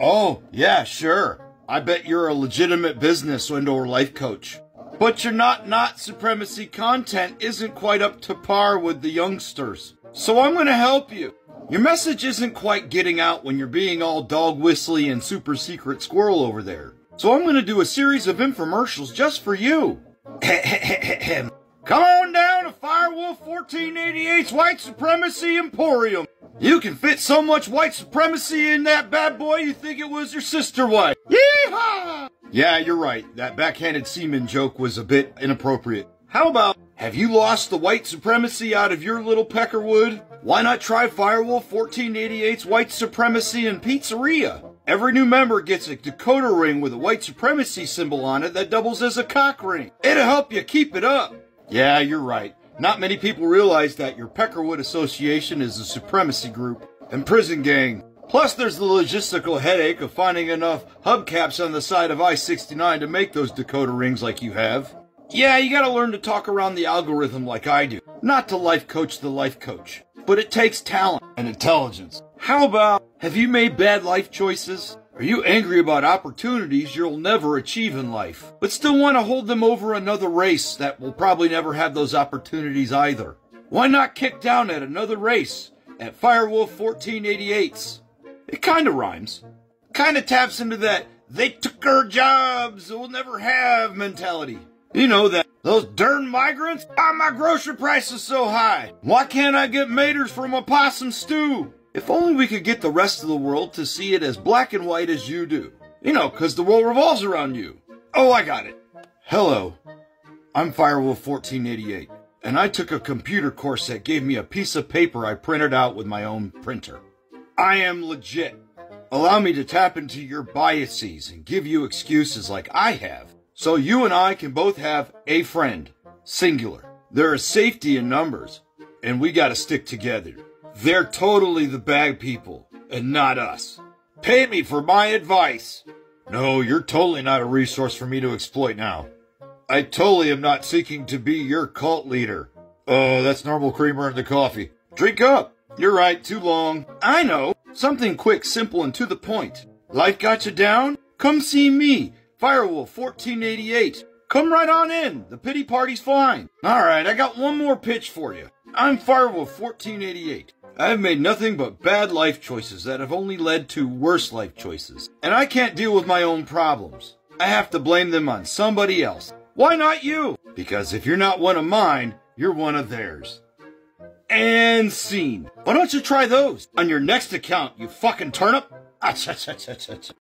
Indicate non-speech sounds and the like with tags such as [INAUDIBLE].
Oh, yeah, sure. I bet you're a legitimate business and or life coach. But your not not supremacy content isn't quite up to par with the youngsters. So I'm gonna help you. Your message isn't quite getting out when you're being all dog whistly and super secret squirrel over there. So I'm gonna do a series of infomercials just for you. [LAUGHS] Come on down to Firewolf 1488's White Supremacy Emporium. You can fit so much white supremacy in that bad boy you think it was your sister wife. Yeehaw! Yeah, you're right. That backhanded semen joke was a bit inappropriate. How about, have you lost the white supremacy out of your little peckerwood? Why not try Firewolf 1488's White Supremacy and Pizzeria? Every new member gets a decoder ring with a white supremacy symbol on it that doubles as a cock ring. It'll help you keep it up. Yeah, you're right. Not many people realize that your Peckerwood Association is a supremacy group and prison gang. Plus, there's the logistical headache of finding enough hubcaps on the side of I 69 to make those Dakota rings like you have. Yeah, you gotta learn to talk around the algorithm like I do. Not to life coach the life coach. But it takes talent and intelligence. How about, have you made bad life choices? Are you angry about opportunities you'll never achieve in life, but still want to hold them over another race that will probably never have those opportunities either? Why not kick down at another race at Firewolf 1488's? It kind of rhymes. Kind of taps into that they took our jobs, we'll never have mentality. You know that those darn migrants? Why my grocery price is so high? Why can't I get maters from a possum stew? If only we could get the rest of the world to see it as black and white as you do. You know, 'cause the world revolves around you. Oh, I got it. Hello. I'm Firewolf 1488, and I took a computer course that gave me a piece of paper I printed out with my own printer. I am legit. Allow me to tap into your biases and give you excuses like I have, so you and I can both have a friend. Singular. There is safety in numbers, and we gotta stick together. They're totally the bad people, and not us. Pay me for my advice. No, you're totally not a resource for me to exploit now. I totally am not seeking to be your cult leader. Oh, that's normal creamer in the coffee. Drink up. You're right, too long. I know. Something quick, simple, and to the point. Life got you down? Come see me, Firewolf 1488. Come right on in. The pity party's fine. Alright, I got one more pitch for you. I'm Firewolf 1488. I've made nothing but bad life choices that have only led to worse life choices. And I can't deal with my own problems. I have to blame them on somebody else. Why not you? Because if you're not one of mine, you're one of theirs. And scene. Why don't you try those on your next account, you fucking turnip? Ah,